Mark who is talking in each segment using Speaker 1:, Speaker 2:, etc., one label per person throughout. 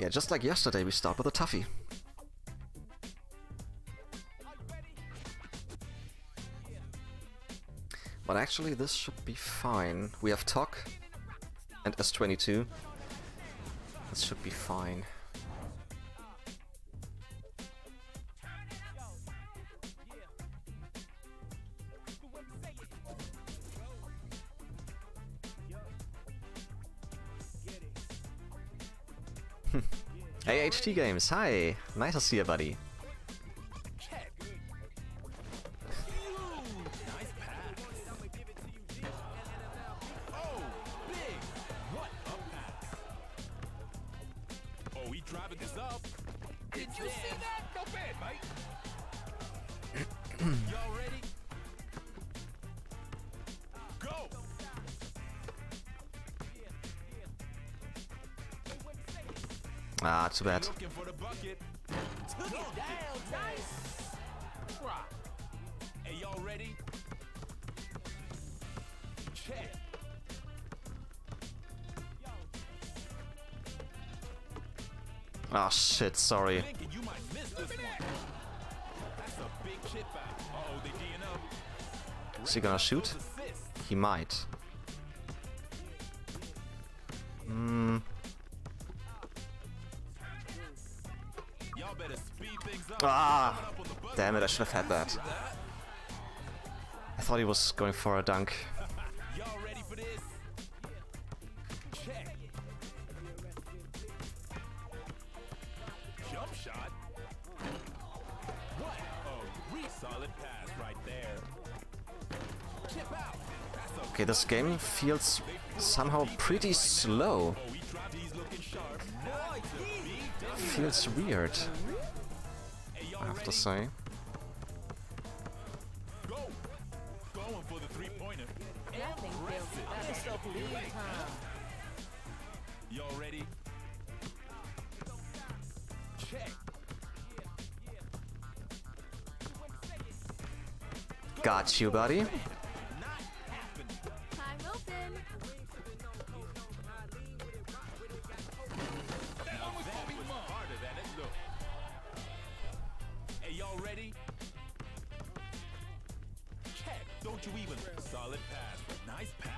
Speaker 1: Yeah, just like yesterday, we start with a toughie. But actually, this should be fine. We have TOC and S22. This should be fine. Hey HT Games, hi! Nice to see you, buddy.
Speaker 2: big chip out. Uh-oh, they D'ing up.
Speaker 1: Is he gonna shoot? He might. Ah! Damn it, I should have had that. I thought he was going for a dunk. Okay, this game feels somehow pretty slow. Feels
Speaker 2: he
Speaker 1: I have to say.
Speaker 2: Y'all ready? Check.
Speaker 1: Got you, buddy.
Speaker 2: Solid pass. Nice pass.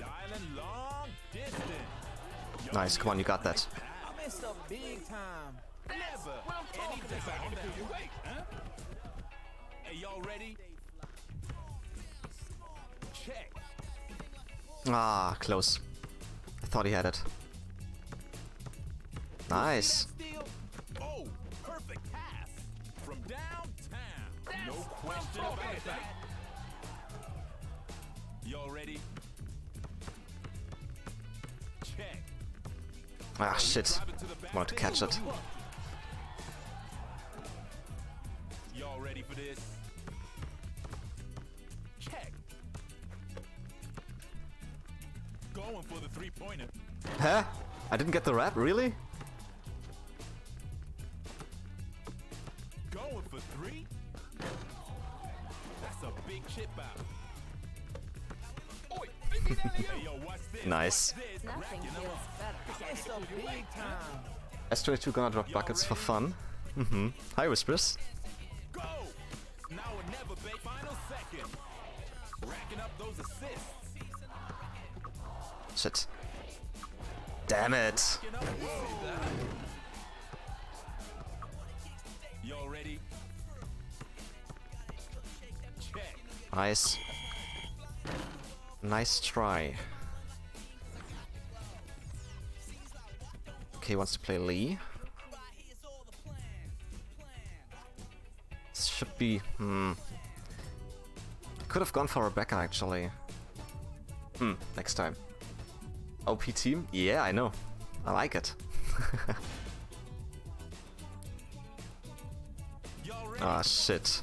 Speaker 2: Dialing long distance.
Speaker 1: Nice, come on, you got that.
Speaker 3: I messed up big time.
Speaker 2: Never. Any time that you wait, huh? Hey, y'all ready? Check.
Speaker 1: Ah, close. I thought he had it. Nice.
Speaker 2: Oh, perfect pass from downtown. no question about that. Y'all ready? Check.
Speaker 1: Ah, shit.
Speaker 2: Drive it to
Speaker 1: Wanted to catch it.
Speaker 2: Y'all ready for this? Check. Going for the three-pointer.
Speaker 1: Huh? I didn't get the rap, really?
Speaker 2: Three? That's a big chip out. Oi, hey, yo.
Speaker 1: Nice.
Speaker 2: Watch this.
Speaker 4: Nothing
Speaker 2: Racking 'em
Speaker 4: feels
Speaker 2: up.
Speaker 4: better.
Speaker 3: Messed up big time.
Speaker 1: S22 gonna drop buckets for fun. Mm-hmm. Hi, Whispers.
Speaker 2: Go! Now or never, babe. Final second. Racking up those assists.
Speaker 1: Shit. Damn it.
Speaker 2: You know,
Speaker 1: Nice. Nice try. Okay, wants to play Lee. This should be... Hmm. Could have gone for Rebecca, actually. Hmm, next time. OP team? Yeah, I know. I like it. Ah, shit.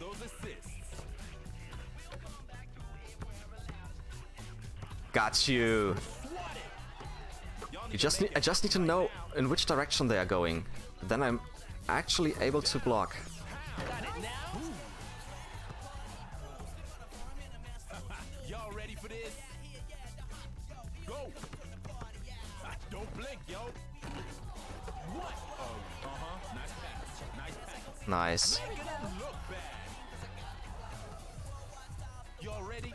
Speaker 2: those assists.
Speaker 1: Got you. You just need, I just need to know in which direction they are going. Then I'm actually able to block.
Speaker 2: Y'all Y'all ready?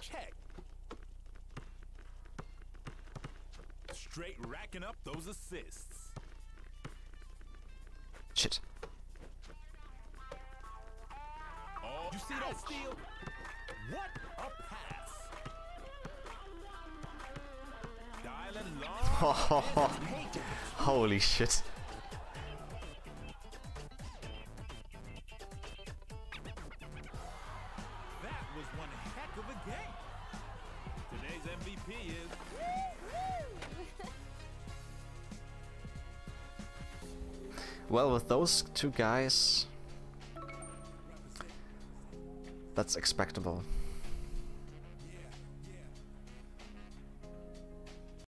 Speaker 2: Check. Straight racking up those assists.
Speaker 1: Shit.
Speaker 2: Oh, you see that steal? What a pass! Dialing long.
Speaker 1: Holy shit.
Speaker 2: Game. Today's MVP is
Speaker 1: Well, with those two guys... That's expectable.